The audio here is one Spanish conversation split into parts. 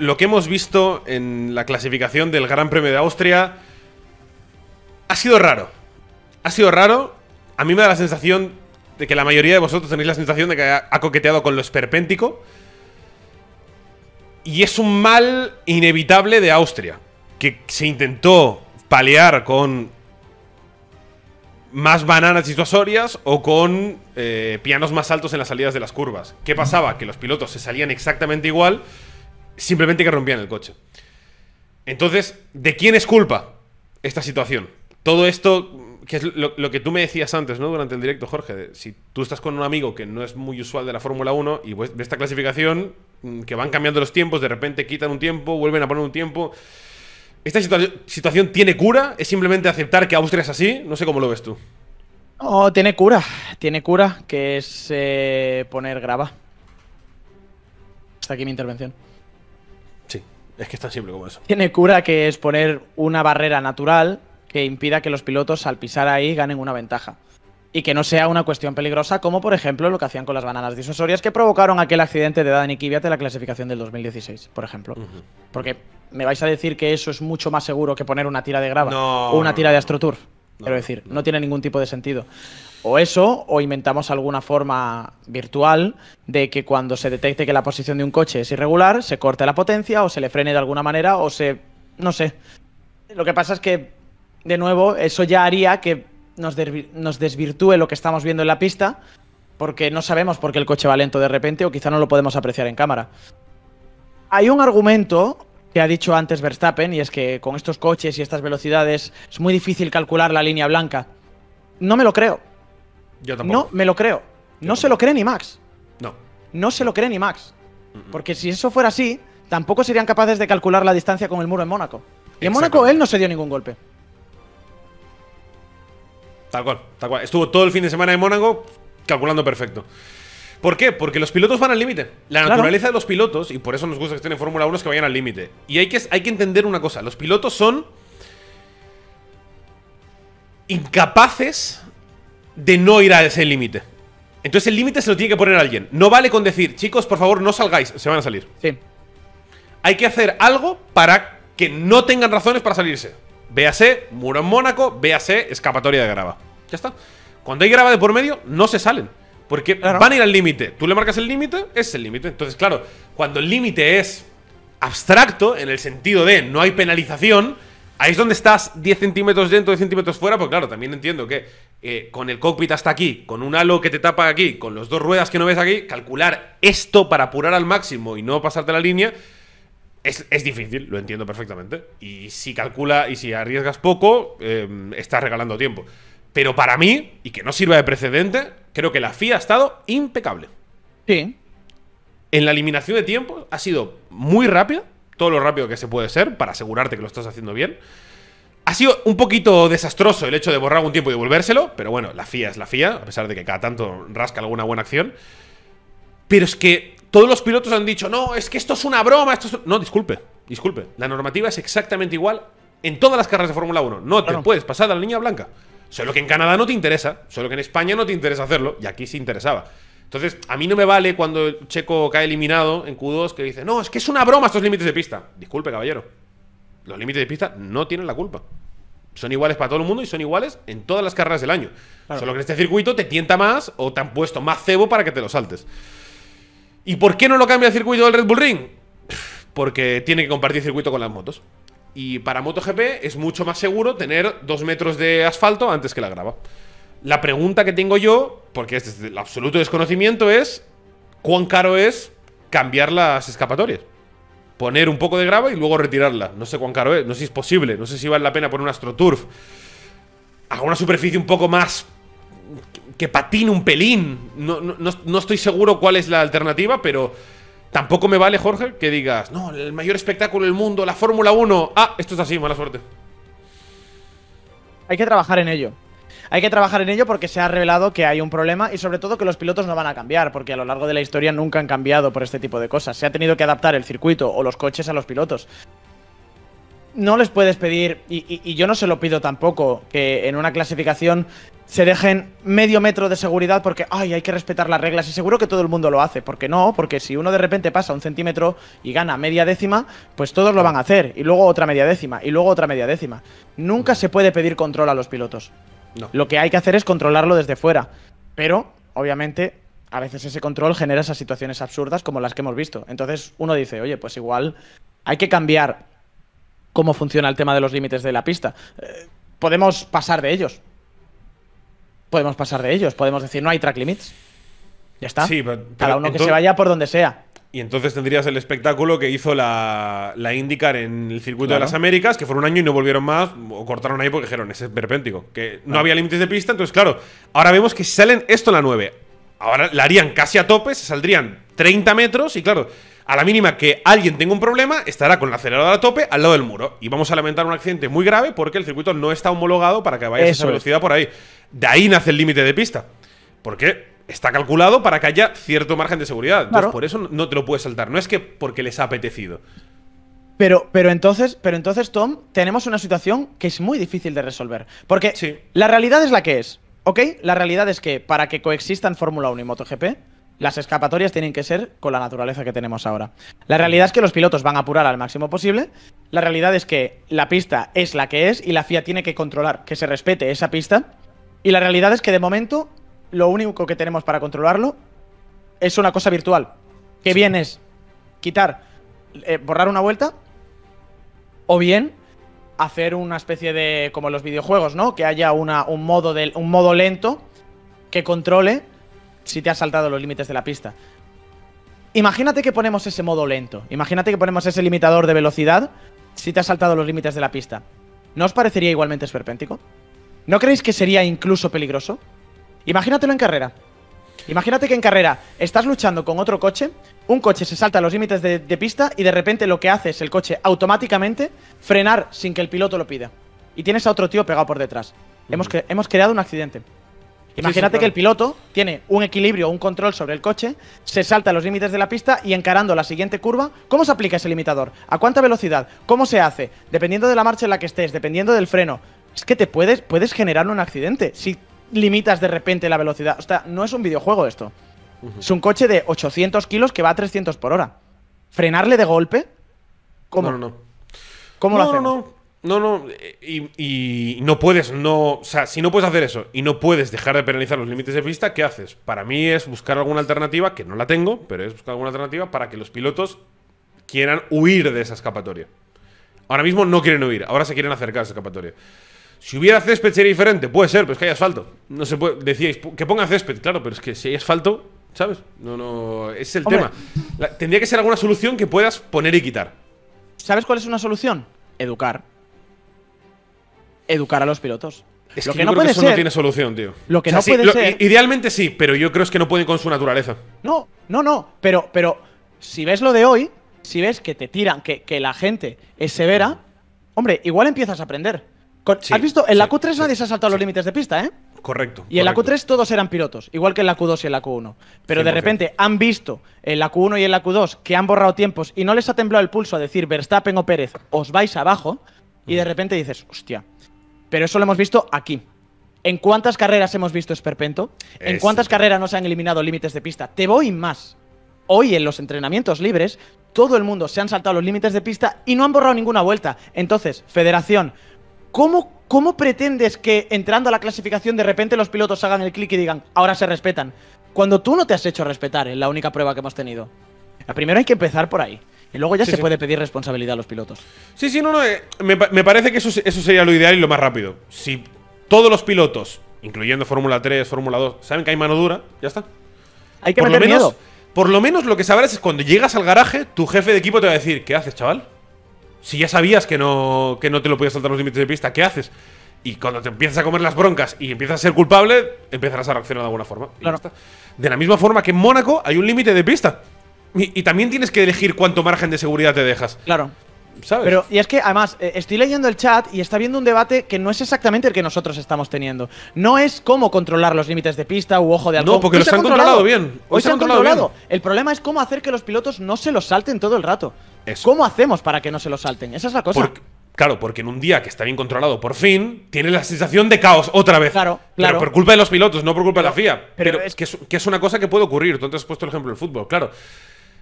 lo que hemos visto en la clasificación del Gran Premio de Austria ha sido raro. Ha sido raro. A mí me da la sensación de que la mayoría de vosotros tenéis la sensación de que ha, coqueteado con lo esperpéntico. Y es un mal inevitable de Austria. Que se intentó paliar con más bananas disuasorias o con eh, pianos más altos en las salidas de las curvas. ¿Qué pasaba? Que los pilotos se salían exactamente igual, simplemente que rompían el coche. Entonces, ¿de quién es culpa esta situación? Todo esto, que es lo, que tú me decías antes, ¿no? Durante el directo, Jorge, si tú estás con un amigo que no es muy usual de la Fórmula 1 y ves esta clasificación, mm, que van cambiando los tiempos, de repente quitan un tiempo, vuelven a poner un tiempo. ¿Esta situa- situación tiene cura? ¿Es simplemente aceptar que Austria es así? No sé cómo lo ves tú. No, tiene cura. Tiene cura, que es eh, poner grava. Hasta aquí mi intervención. Es que es tan simple como eso. Tiene cura, que es poner una barrera natural que impida que los pilotos al pisar ahí ganen una ventaja. Y que no sea una cuestión peligrosa, como por ejemplo lo que hacían con las bananas disuasorias que provocaron aquel accidente de Dani Kvyat en la clasificación del 2016, por ejemplo. Porque me vais a decir que eso es mucho más seguro que poner una tira de grava No, o una tira de AstroTurf. No, Quiero decir, no tiene ningún tipo de sentido. O eso, o inventamos alguna forma virtual de que cuando se detecte que la posición de un coche es irregular, se corte la potencia o se le frene de alguna manera o se... no sé. Lo que pasa es que, de nuevo, eso ya haría que nos, nos desvirtúe lo que estamos viendo en la pista porque no sabemos por qué el coche va lento de repente o quizá no lo podemos apreciar en cámara. Hay un argumento que ha dicho antes Verstappen y es que con estos coches y estas velocidades es muy difícil calcular la línea blanca. No me lo creo. Yo No tampoco. me lo creo. No se lo cree ni Max. No. No se lo cree ni Max. Porque si eso fuera así, tampoco serían capaces de calcular la distancia con el muro en Mónaco. Y en Mónaco él no se dio ningún golpe. Tal cual, tal cual. Estuvo todo el fin de semana en Mónaco calculando perfecto. ¿Por qué? Porque los pilotos van al límite. La Claro. naturaleza de los pilotos, y por eso nos gusta que estén en Fórmula 1, es que vayan al límite. Y hay que, hay que entender una cosa: los pilotos son incapaces de no ir a ese límite. Entonces el límite se lo tiene que poner alguien. No vale con decir, chicos, por favor, no salgáis, se van a salir. Sí. Hay que hacer algo para que no tengan razones para salirse. Véase muro en Mónaco, véase escapatoria de grava. Ya está. Cuando hay grava de por medio, no se salen. Porque Claro. van a ir al límite. Tú le marcas el límite, es el límite. Entonces, claro, cuando el límite es abstracto, en el sentido de no hay penalización, ahí es donde estás 10 centímetros dentro, 10 centímetros fuera. Porque, claro, también entiendo que eh, con el cockpit hasta aquí, con un halo que te tapa aquí, con los dos ruedas que no ves aquí, calcular esto para apurar al máximo y no pasarte la línea. Es, es difícil, lo entiendo perfectamente. Y si calcula y si arriesgas poco, eh, estás regalando tiempo. Pero para mí, y que no sirva de precedente, creo que la FIA ha estado impecable. Sí. En la eliminación de tiempo ha sido muy rápida, todo lo rápido que se puede ser, para asegurarte que lo estás haciendo bien. Ha sido un poquito desastroso el hecho de borrar un tiempo y devolvérselo, pero bueno, la FIA es la FIA, a pesar de que cada tanto rasca alguna buena acción. Pero es que todos los pilotos han dicho, no, es que esto es una broma, esto es... No, disculpe, disculpe. La normativa es exactamente igual en todas las carreras de Fórmula 1. No te puedes pasar de la línea blanca. Solo que en Canadá no te interesa, solo que en España no te interesa hacerlo, y aquí sí interesaba. Entonces, a mí no me vale cuando el Checo cae eliminado en Q2 que dice, no, es que es una broma estos límites de pista. Disculpe, caballero. Los límites de pista no tienen la culpa. Son iguales para todo el mundo y son iguales en todas las carreras del año. Claro. Solo que en este circuito te tienta más o te han puesto más cebo para que te lo saltes. ¿Y por qué no lo cambia el circuito del Red Bull Ring? Porque tiene que compartir circuito con las motos. Y para MotoGP es mucho más seguro tener dos metros de asfalto antes que la grava. La pregunta que tengo yo, porque es desde el absoluto desconocimiento, es ¿cuán caro es cambiar las escapatorias? Poner un poco de grava y luego retirarla. No sé cuán caro es, no sé si es posible, no sé si vale la pena poner un AstroTurf. A una superficie un poco más que patine un pelín. No, no- no- no estoy seguro cuál es la alternativa, pero tampoco me vale, Jorge, que digas, no, el mayor espectáculo del mundo, la Fórmula 1. Ah, esto es así, mala suerte. Hay que trabajar en ello. Hay que trabajar en ello porque se ha revelado que hay un problema y sobre todo que los pilotos no van a cambiar, porque a lo largo de la historia nunca han cambiado por este tipo de cosas. Se ha tenido que adaptar el circuito o los coches a los pilotos. No les puedes pedir, y, yo no se lo pido tampoco, que en una clasificación se dejen medio metro de seguridad porque ay, hay que respetar las reglas y seguro que todo el mundo lo hace. Porque no, porque si uno de repente pasa un centímetro y gana media décima, pues todos lo van a hacer. Y luego otra media décima, y luego otra media décima. Nunca se puede pedir control a los pilotos. No. Lo que hay que hacer es controlarlo desde fuera. Pero, obviamente, a veces ese control genera esas situaciones absurdas como las que hemos visto. Entonces uno dice, oye, pues igual hay que cambiar cómo funciona el tema de los límites de la pista. Eh, podemos pasar de ellos. Podemos pasar de ellos. Podemos decir, no hay track limits. Ya está. Sí, pero- Cada uno que se vaya por donde sea. Y entonces tendrías el espectáculo que hizo la, la IndyCar en el circuito de las Américas, que fueron un año y no volvieron más, o cortaron ahí porque dijeron, ese es perpéntico, que no había límites de pista. Entonces, claro, ahora vemos que si salen esto en la 9. Ahora la harían casi a tope, se saldrían 30 metros y, claro, a la mínima que alguien tenga un problema, estará con el acelerador a tope al lado del muro. Y vamos a lamentar un accidente muy grave porque el circuito no está homologado para que vaya a esa es. velocidad por ahí. De ahí nace el límite de pista. Porque está calculado para que haya cierto margen de seguridad. Entonces, Claro. por eso no te lo puedes saltar. No es que porque les ha apetecido. Pero, pero entonces, pero entonces, Tom, tenemos una situación que es muy difícil de resolver. Porque Sí. la realidad es la que es. ¿Ok? La realidad es que para que coexistan Fórmula 1 y MotoGP, las escapatorias tienen que ser con la naturaleza que tenemos ahora. La realidad es que los pilotos van a apurar al máximo posible. La realidad es que la pista es la que es y la FIA tiene que controlar que se respete esa pista. Y la realidad es que de momento lo único que tenemos para controlarlo es una cosa virtual. Que bien es quitar, eh, borrar una vuelta o bien hacer una especie de como en los videojuegos, ¿no? Que haya una, un modo un modo lento que controle si te has saltado los límites de la pista. Imagínate que ponemos ese modo lento. Imagínate que ponemos ese limitador de velocidad si te has saltado los límites de la pista. ¿No os parecería igualmente esperpéntico? ¿No creéis que sería incluso peligroso? Imagínatelo en carrera. Imagínate que en carrera estás luchando con otro coche, un coche se salta los límites de, de pista y de repente lo que hace es el coche automáticamente frenar sin que el piloto lo pida. Y tienes a otro tío pegado por detrás. hemos, cre- hemos creado un accidente. Imagínate claro. que el piloto tiene un equilibrio, un control sobre el coche, se salta los límites de la pista y encarando la siguiente curva, ¿cómo se aplica ese limitador? ¿A cuánta velocidad? ¿Cómo se hace? Dependiendo de la marcha en la que estés, dependiendo del freno. Es que te puedes, puedes generar un accidente si limitas de repente la velocidad. O sea, no es un videojuego esto. Es un coche de 800 kilos que va a 300 por hora. ¿Frenarle de golpe? ¿Cómo? No, no, no. ¿Cómo no, lo hacemos? No, no. No, no, eh, y, y no puedes, no, o sea, si no puedes hacer eso y no puedes dejar de penalizar los límites de pista, ¿qué haces? Para mí es buscar alguna alternativa, que no la tengo, pero es buscar alguna alternativa para que los pilotos quieran huir de esa escapatoria. Ahora mismo no quieren huir, ahora se quieren acercar a esa escapatoria. Si hubiera césped sería diferente, puede ser, pero es que hay asfalto. No se puede, decíais, que ponga césped, claro, pero es que si hay asfalto, ¿sabes? No, no, ese es el Hombre. tema. La- tendría que ser alguna solución que puedas poner y quitar. ¿Sabes cuál es una solución? Educar. Educar a los pilotos. Es lo que, que yo no creo que puede eso ser. no tiene solución, tío. Lo que O sea, no sí, puede lo- ser- Idealmente sí, pero yo creo es que no pueden con su naturaleza. No, no, no. Pero, pero, si ves lo de hoy, si ves que te tiran, que, que la gente es severa, hombre, igual empiezas a aprender. Sí, ¿Has visto? En la sí, Q3 sí, nadie se ha saltado los límites de pista, ¿eh? Correcto. Y en la correcto. Q3 todos eran pilotos, igual que en la Q2 y en la Q1. Pero de 100%. repente han visto en la Q1 y en la Q2 que han borrado tiempos y no les ha temblado el pulso a decir Verstappen o Pérez, os vais abajo. Y de repente dices, hostia. Pero eso lo hemos visto aquí. ¿En cuántas carreras hemos visto esperpento? ¿En cuántas carreras no se han eliminado límites de pista? Te voy más. Hoy en los entrenamientos libres, todo el mundo se han saltado los límites de pista y no han borrado ninguna vuelta. Entonces, Federación, ¿cómo, ¿cómo pretendes que entrando a la clasificación de repente los pilotos hagan el clic y digan, ahora se respetan? Cuando tú no te has hecho respetar en la única prueba que hemos tenido. La primero hay que empezar por ahí. Y luego ya Sí, se sí. puede pedir responsabilidad a los pilotos. Sí, sí, no, no. eh, me, me parece que eso, eso sería lo ideal y lo más rápido. Si todos los pilotos, incluyendo Fórmula 3, Fórmula 2, saben que hay mano dura, ya está. Hay que por, lo menos, miedo. por lo menos lo que sabrás es cuando llegas al garaje, tu jefe de equipo te va a decir, ¿qué haces, chaval? Si ya sabías que no, que no te lo podías saltar los límites de pista, ¿qué haces? Y cuando te empiezas a comer las broncas y empiezas a ser culpable, empezarás a reaccionar de alguna forma. Claro. De la misma forma que en Mónaco hay un límite de pista. Y, y también tienes que elegir cuánto margen de seguridad te dejas. Claro. ¿Sabes? Pero, y es que además, eh, estoy leyendo el chat y está viendo un debate que no es exactamente el que nosotros estamos teniendo. No es cómo controlar los límites de pista u ojo de halcón. No, porque los han controlado bien. Hoy, se han controlado. El problema es cómo hacer que los pilotos no se los salten todo el rato. Eso. ¿Cómo hacemos para que no se los salten? Esa es la cosa. Porque- Claro, porque en un día que está bien controlado por fin, tiene la sensación de caos otra vez. Claro, Pero claro. por culpa de los pilotos, no por culpa de la FIA. pero Pero, es- que, es, que es una cosa que puede ocurrir. Tú antes has puesto el ejemplo del fútbol, claro.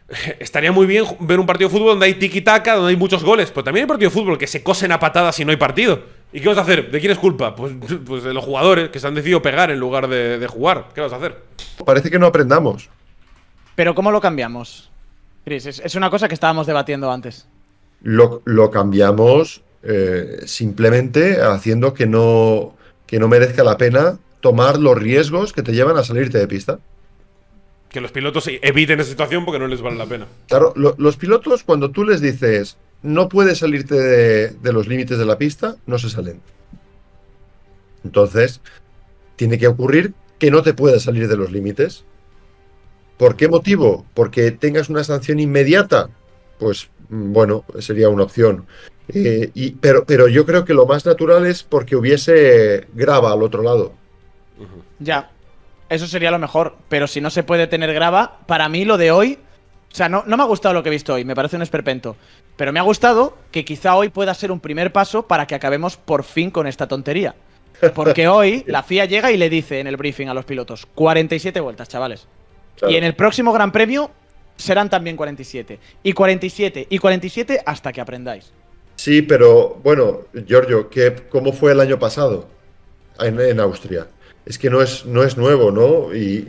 Estaría muy bien ver un partido de fútbol donde hay tiki-taka, donde hay muchos goles. Pero también hay partido de fútbol que se cosen a patadas y no hay partido. ¿Y qué vas a hacer? ¿De quién es culpa? Pues, pues de los jugadores que se han decidido pegar en lugar de, de jugar. ¿Qué vas a hacer? Parece que no aprendamos. Pero ¿cómo lo cambiamos? Chris, es, es una cosa que estábamos debatiendo antes. Lo, lo cambiamos eh, simplemente haciendo que no, que no merezca la pena tomar los riesgos que te llevan a salirte de pista. Que los pilotos eviten esa situación porque no les vale la pena. Claro, lo- los pilotos cuando tú les dices no puedes salirte de, de los límites de la pista, no se salen. Entonces, tiene que ocurrir que no te puedas salir de los límites. ¿Por qué motivo? Porque tengas una sanción inmediata. Pues mm, bueno, sería una opción. Eh, y, pero, pero yo creo que lo más natural es porque hubiese grava al otro lado. Ya. Eso sería lo mejor. Pero si no se puede tener grava, para mí lo de hoy. O sea, no, no me ha gustado lo que he visto hoy, me parece un esperpento. Pero me ha gustado que quizá hoy pueda ser un primer paso para que acabemos por fin con esta tontería. Porque hoy la FIA llega y le dice en el briefing a los pilotos: 47 vueltas, chavales. Claro. Y en el próximo Gran Premio serán también 47. Y 47 y 47 hasta que aprendáis. Sí, pero bueno, Giorgio, ¿qué, ¿cómo fue el año pasado en, en Austria? Es que no es, no es nuevo, ¿no? Y,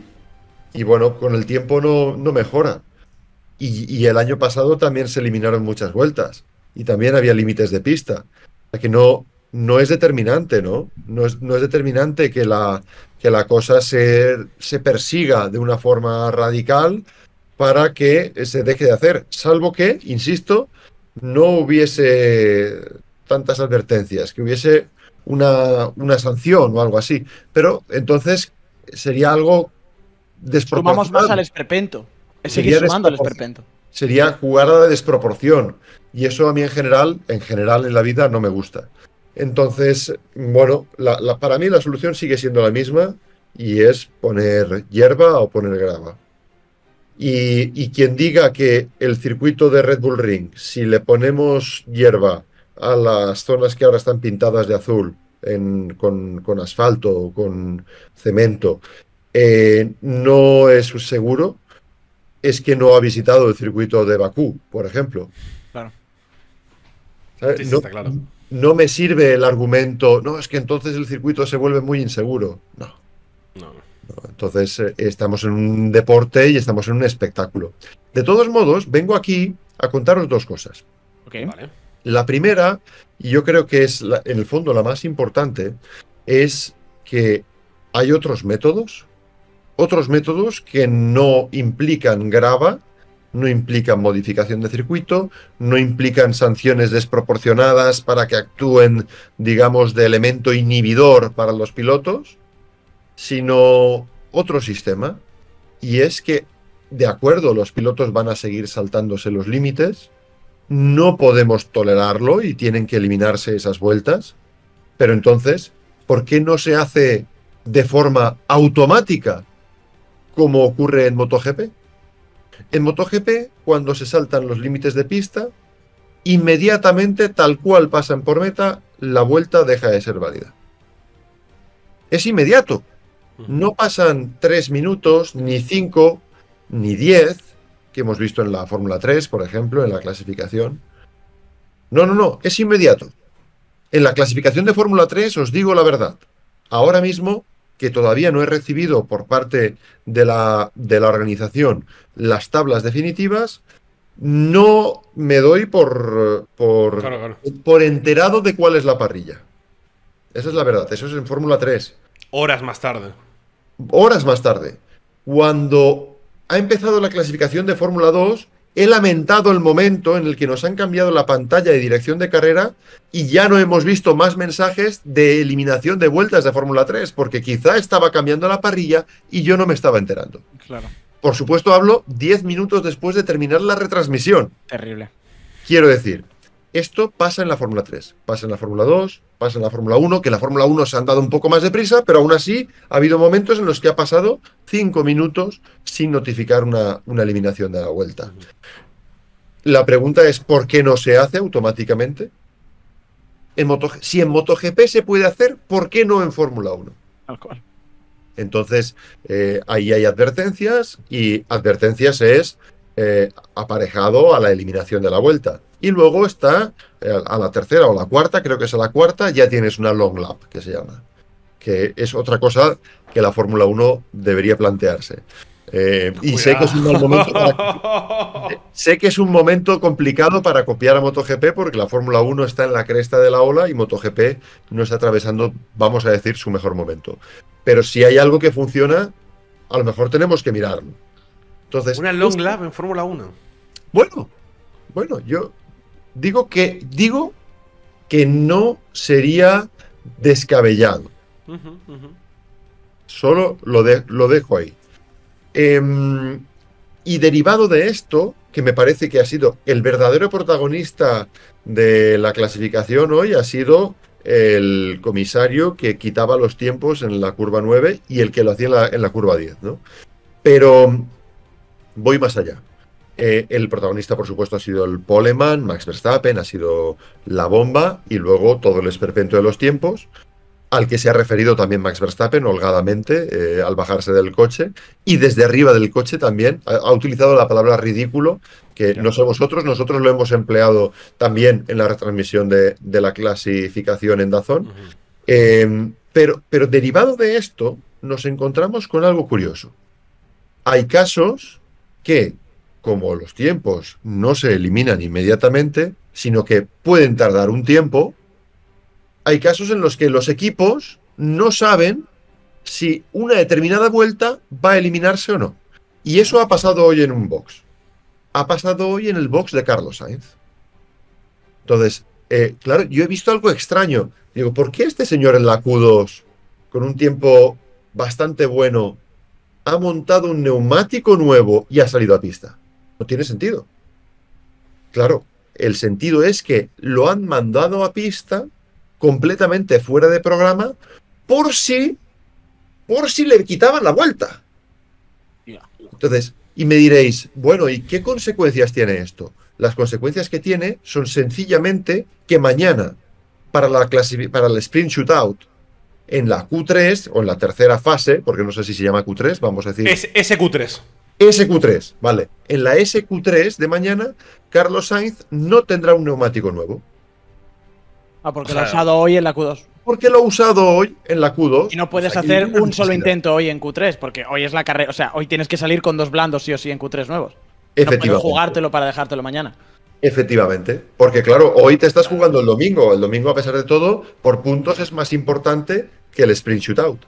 y bueno, con el tiempo no, no mejora. Y, y el año pasado también se eliminaron muchas vueltas. Y también había límites de pista. O sea que no, no es determinante, ¿no? No es, no es determinante que la, que la cosa se, se persiga de una forma radical para que se deje de hacer. Salvo que, insisto, no hubiese tantas advertencias, que hubiese una, una sanción o algo así. Pero entonces sería algo Sumamos desproporcionado. más al esperpento. Es seguir Sería sumando al esperpento. Sería jugar a la desproporción. Y eso a mí en general, en general en la vida no me gusta. Entonces, bueno, la- la- para mí la solución sigue siendo la misma y es poner hierba o poner grava. Y, y quien diga que el circuito de Red Bull Ring, si le ponemos hierba a las zonas que ahora están pintadas de azul en- con, con asfalto o con cemento, eh, no es seguro, es que no ha visitado el circuito de Bakú, por ejemplo. Claro. Sí, sí, no, está claro. No me sirve el argumento, no, es que entonces el circuito se vuelve muy inseguro. No, No. no. Entonces eh, estamos en un deporte y estamos en un espectáculo. De todos modos, vengo aquí a contaros dos cosas. Ok. Vale. La primera, y yo creo que es la- en el fondo la más importante, es que hay otros métodos, otros métodos que no implican grava, no implican modificación de circuito, no implican sanciones desproporcionadas para que actúen, digamos, de elemento inhibidor para los pilotos, sino otro sistema. Y es que, de acuerdo, los pilotos van a seguir saltándose los límites, no podemos tolerarlo y tienen que eliminarse esas vueltas. Pero entonces, ¿por qué no se hace de forma automática como ocurre en MotoGP? En MotoGP, cuando se saltan los límites de pista, inmediatamente, tal cual pasan por meta, la vuelta deja de ser válida. Es inmediato. No pasan tres minutos, ni cinco, ni diez, que hemos visto en la Fórmula 3, por ejemplo, en la clasificación. No, no, no, es inmediato. En la clasificación de Fórmula 3 os digo la verdad. Ahora mismo, que todavía no he recibido por parte de la, de la organización las tablas definitivas, no me doy por, por, Claro, claro. por enterado de cuál es la parrilla. Esa es la verdad, eso es en Fórmula 3 Horas más tarde. horas más tarde, cuando ha empezado la clasificación de Fórmula 2, he lamentado el momento en el que nos han cambiado la pantalla de dirección de carrera y ya no hemos visto más mensajes de eliminación de vueltas de Fórmula 3, porque quizá estaba cambiando la parrilla y yo no me estaba enterando. Claro. Por supuesto, hablo 10 minutos después de terminar la retransmisión. Terrible. Quiero decir, esto pasa en la Fórmula 3, pasa en la Fórmula 2, pasa en la Fórmula 1, que la Fórmula 1 se han dado un poco más de prisa, pero aún así ha habido momentos en los que ha pasado 5 minutos sin notificar una, una eliminación de la vuelta. La pregunta es, ¿por qué no se hace automáticamente? en Moto, si en MotoGP se puede hacer, ¿por qué no en Fórmula 1? Tal cual. Entonces, eh, ahí hay advertencias y advertencias es eh, aparejado a la eliminación de la vuelta. Y luego está a la tercera o la cuarta, creo que es a la cuarta, ya tienes una long lap, que se llama. Que es otra cosa que la Fórmula 1 debería plantearse. Eh, y sé que es un mal momento para- sé que es un momento complicado para copiar a MotoGP porque la Fórmula 1 está en la cresta de la ola y MotoGP no está atravesando, vamos a decir, su mejor momento. Pero si hay algo que funciona, a lo mejor tenemos que mirarlo. Entonces, Una long lap en Fórmula 1. bueno, bueno, yo digo que digo que no sería descabellado. Solo lo, de- lo dejo ahí. Em, y derivado de esto, que me parece que ha sido el verdadero protagonista de la clasificación hoy, ha sido el comisario que quitaba los tiempos en la curva 9 y el que lo hacía en la, en la curva 10, ¿no? Pero voy más allá. Eh, el protagonista, por supuesto, ha sido el Poleman, Max Verstappen, ha sido la bomba y luego todo el esperpento de los tiempos, al que se ha referido también Max Verstappen holgadamente eh, al bajarse del coche y desde arriba del coche también ha, ha utilizado la palabra ridículo, que no sé vosotros, nosotros lo hemos empleado también en la retransmisión de, de la clasificación en Dazón. Eh, pero, pero derivado de esto, nos encontramos con algo curioso. Hay casos que, como los tiempos no se eliminan inmediatamente, sino que pueden tardar un tiempo, hay casos en los que los equipos no saben si una determinada vuelta va a eliminarse o no. Y eso ha pasado hoy en un box. Ha pasado hoy en el box de Carlos Sainz. Entonces, eh, claro, yo he visto algo extraño. Digo, ¿por qué este señor en la Q2, con un tiempo bastante bueno, ha montado un neumático nuevo y ha salido a pista? No tiene sentido. Claro, el sentido es que lo han mandado a pista completamente fuera de programa por si, por si le quitaban la vuelta. Entonces, y me diréis, bueno, ¿y qué consecuencias tiene esto? Las consecuencias que tiene son sencillamente que mañana, para, la para el sprint shootout, en la Q3 o en la tercera fase, porque no sé si se llama Q3, vamos a decir Es SQ3. SQ3, vale. En la SQ3 de mañana, Carlos Sainz no tendrá un neumático nuevo, Ah, porque O lo ha usado hoy en la Q2. porque lo ha usado hoy en la Q2. Y no puedes O sea, que hacer no un solo intento hoy en Q3, porque hoy es la carrera. O sea, hoy tienes que salir con dos blandos sí o sí en Q3 nuevos. No puedes Efectivamente. jugártelo para dejártelo mañana. Efectivamente. Porque claro, hoy te estás jugando el domingo. El domingo, a pesar de todo, por puntos es más importante que el sprint shootout.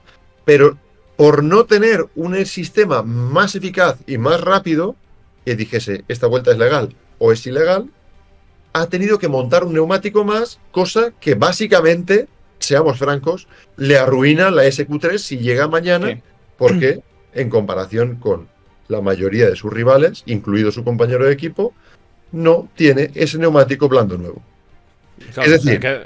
Pero por no tener un sistema más eficaz y más rápido, que dijese, esta vuelta es legal o es ilegal, ha tenido que montar un neumático más, cosa que básicamente, seamos francos, le arruina la SQ3 si llega mañana, Sí. porque en comparación con la mayoría de sus rivales, incluido su compañero de equipo, no tiene ese neumático blando nuevo. Claro, Es decir- que-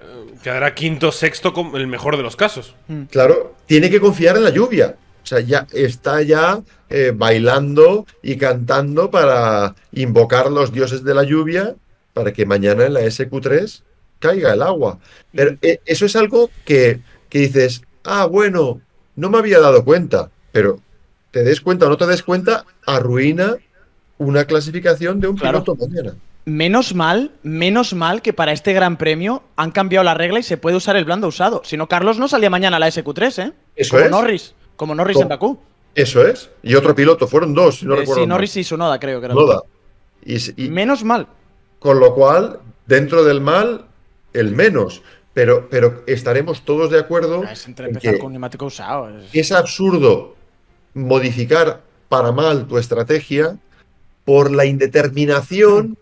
quedará quinto, sexto, con el mejor de los casos. Claro, tiene que confiar en la lluvia. O sea, ya está ya eh, bailando y cantando para invocar los dioses de la lluvia para que mañana en la SQ3 caiga el agua. Pero eh, eso es algo que, que dices, ah, bueno, no me había dado cuenta, pero te des cuenta o no te des cuenta, arruina una clasificación de un Claro. piloto mañana. Menos mal, menos mal que para este gran premio han cambiado la regla y se puede usar el blando usado. Si no, Carlos no salía mañana a la SQ3, ¿eh? Eso como es. Norris. Como Norris Como- en Bakú. Eso es. Y otro piloto, fueron dos, si no Eh, recuerdo sí, mal. Norris y Sunoda, creo que era. Noda. Y, Menos mal. Con lo cual, dentro del mal, el menos. Pero, pero estaremos todos de acuerdo Es entre en empezar que con neumático usado. es- es absurdo modificar para mal tu estrategia por la indeterminación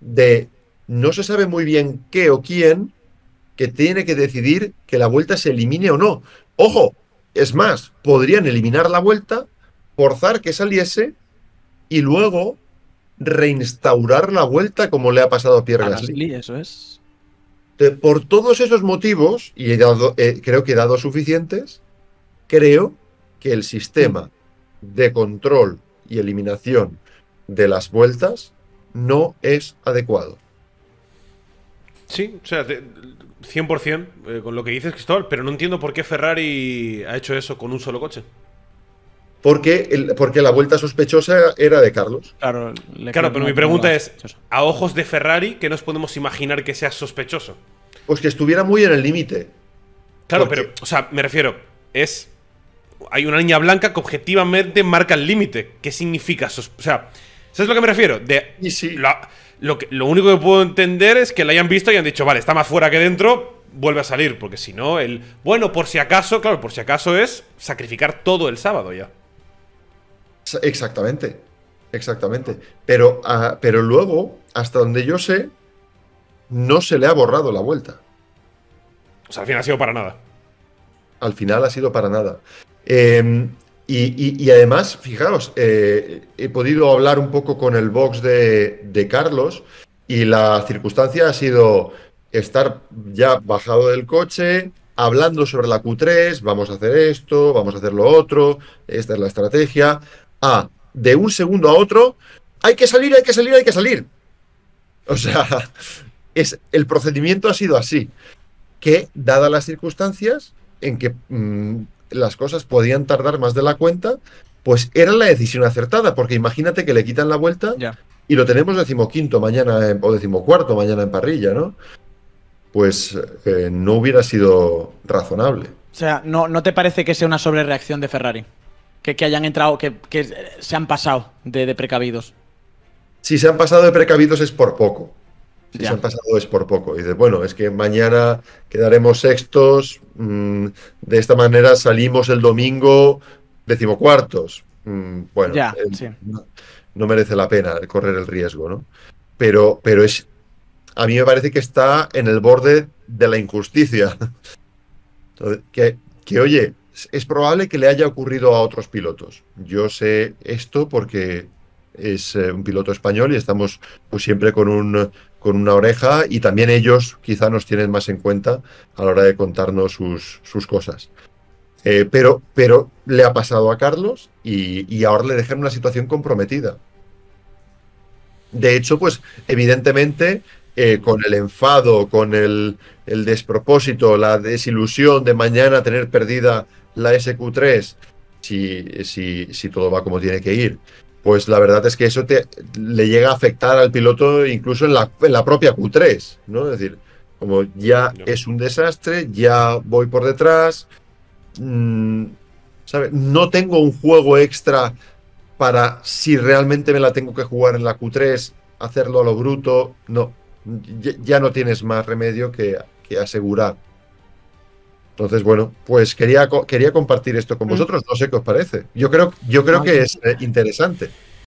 de no se sabe muy bien qué o quién que tiene que decidir que la vuelta se elimine o no. Ojo, es más, podrían eliminar la vuelta, forzar que saliese y luego reinstaurar la vuelta como le ha pasado a Pierre. Gasly, eso es. De- por todos esos motivos, y he dado, eh, creo que he dado suficientes, creo que el sistema de control y eliminación de las vueltas no es adecuado. Sí, o sea, te- 100% eh, con lo que dices, Cristóbal, pero no entiendo por qué Ferrari ha hecho eso con un solo coche. Porque, el- porque la vuelta sospechosa era de Carlos. Claro, Claro, pero mi pregunta es, a ojos de Ferrari, ¿qué nos podemos imaginar que sea sospechoso? Pues que estuviera muy en el límite. Claro, Porque- pero, o sea, me refiero, es. Hay una línea blanca que objetivamente marca el límite. ¿Qué significa? O sea, ¿sabes a lo que me refiero? De, Y sí. la- lo, que, lo único que puedo entender es que la hayan visto y han dicho, vale, está más fuera que dentro, vuelve a salir. Porque si no, el. Bueno, por si acaso, claro, por si acaso es sacrificar todo el sábado ya. Exactamente. Exactamente. Pero, ah, pero luego, hasta donde yo sé, no se le ha borrado la vuelta. O sea, al final ha sido para nada. Al final ha sido para nada. Eh, y, además, fijaos, eh, he podido hablar un poco con el box de, Carlos y la circunstancia ha sido estar ya bajado del coche, hablando sobre la Q3, vamos a hacer esto, vamos a hacer lo otro, esta es la estrategia. A, de un segundo a otro, hay que salir, hay que salir, hay que salir. O sea, es, el procedimiento ha sido así que, dadas las circunstancias en que mm, las cosas podían tardar más de la cuenta, pues era la decisión acertada, porque imagínate que le quitan la vuelta Ya. y lo tenemos decimoquinto mañana en- o decimocuarto mañana en parrilla, ¿no? Pues eh, no hubiera sido razonable. O sea, ¿no, ¿no te parece que sea una sobrereacción de Ferrari? Que, que hayan entrado, que, que se han pasado de, de precavidos. Si se han pasado de precavidos es por poco. Si Ya. se han pasado es por poco. Y dices, bueno, es que mañana quedaremos sextos. mm, de esta manera salimos el domingo decimocuartos. Mm, bueno, Ya, eh, sí. no, no merece la pena correr el riesgo, ¿no? Pero, pero es. A mí me parece que está en el borde de la injusticia. Entonces, que, que, oye, es- es probable que le haya ocurrido a otros pilotos. Yo sé esto porque es eh, un piloto español y estamos pues siempre con un con una oreja y también ellos quizá nos tienen más en cuenta a la hora de contarnos sus, sus cosas. Eh, pero, pero le ha pasado a Carlos y, y ahora le deja en una situación comprometida. De hecho, pues evidentemente eh, con el enfado, con el, el despropósito, la desilusión de mañana tener perdida la SQ3, si, si, si todo va como tiene que ir, pues la verdad es que eso te, le llega a afectar al piloto incluso en la, en la propia Q3, ¿no? Es decir, como ya es un desastre, ya voy por detrás, mm, ¿sabe? No tengo un juego extra para si realmente me la tengo que jugar en la Q3, hacerlo a lo bruto, no, ya, ya no tienes más remedio que, que asegurar. Entonces, bueno, pues quería, quería compartir esto con Mm. vosotros, no sé qué os parece. Yo creo, yo creo que es eh, interesante.